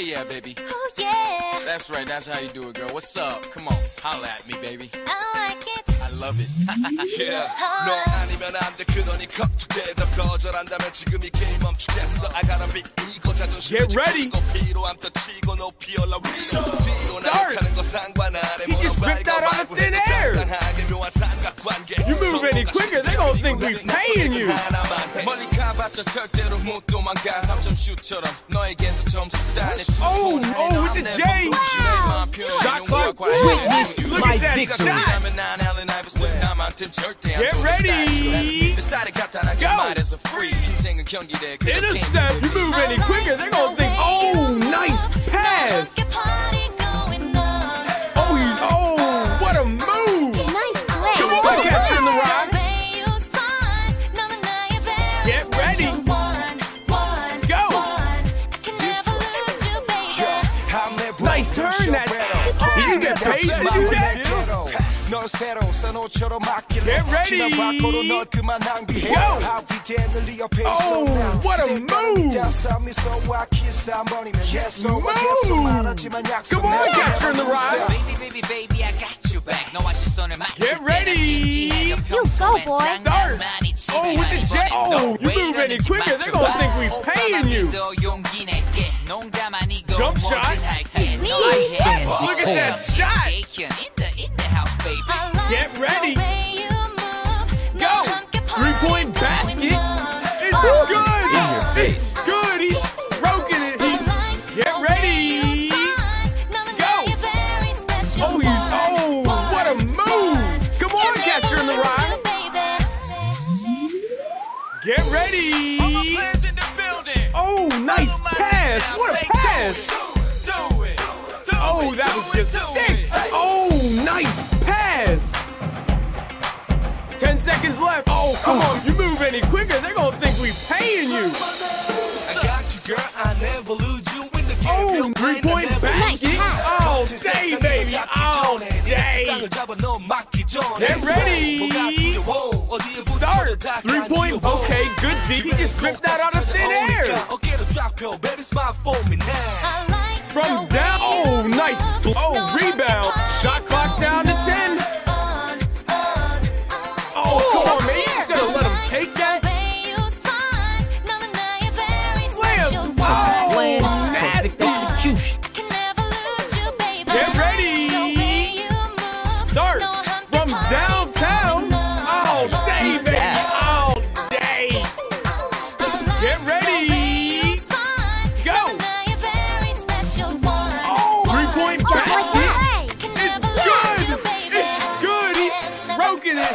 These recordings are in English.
that, baby. Oh yeah, That's right, that's how you do it, girl. What's up? Come on, holla at me, baby. I like it. I love it. Yeah. 너 아니면 안 돼 그러니 컵투게 더 거절한다면 지금 이 게임 멈추겠어 I gotta be 이거 자존심 Get ready. Start. He just ripped out of thin air. You move any quicker, they gonna think we paying you. Oh, oh, with the J. Witness that shot. Get ready. Go. Intercept. You move any quicker, they're gonna think, oh, nice pass. Get ready. Go. Oh, What a move! 낯삼이 Yes, no, Come on, catcher in the rye Baby, baby, baby, I got you back 너와 시선을 맞출 Get ready! You go, boy! Start! Oh, with the jet! Oh, you move any quicker, they're gonna think we paying you! stand. Look at that shot! In the, in the house, baby. Get ready! Go! Three-point basket! It's good! It's good! He's broken it! He's... Get ready! Go! Oh, he's... Oh, what a move! Come on, catcher in the rye! Get ready! Oh, nice pass! What a pass! Oh, just sick. Oh, nice pass. Ten seconds left. Oh, come on. You move any quicker, they're going to think we paying you. I got you, girl. I never lose you in the game. Oh, three-point basket. All oh, day, baby. All day. Get oh, ready. Start. Three-point. Okay, good D. He just ripped that out of thin air. From down. Nice. Oh, rebound.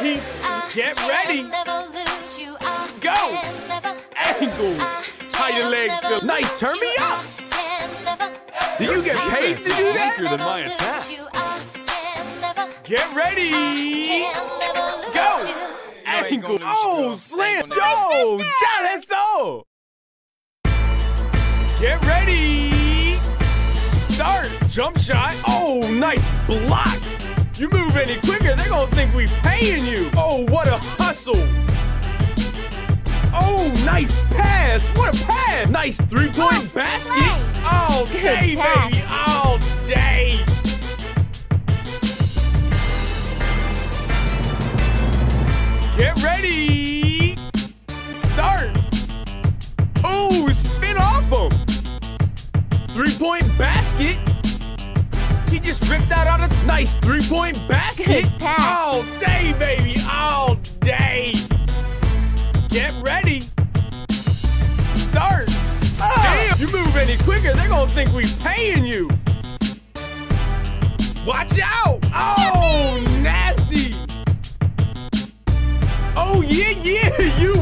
Broken it. He's get ready. Go. Ankles. How your legs feel? Nice. Turn me up. Do you get paid to do that? Weaker than my attack. Get ready. Go. Ankle. Oh, slam. Yo, John Hesso. Get ready. Start. Jump shot. Oh, nice block. You move any quicker, they're to think we paying you. Oh, what a hustle. Oh, nice pass. What a pass. Nice three-point basket. All day, baby. All day. Get ready. Start. Oh, spin off him. Three-point basket just ripped out of a nice three-point basket. Good pass. All day, baby, all day. Get ready. Start. Ah, Damn, you move any quicker, they're gonna think we're paying you. Watch out! Oh, nasty! Oh, yeah, yeah, you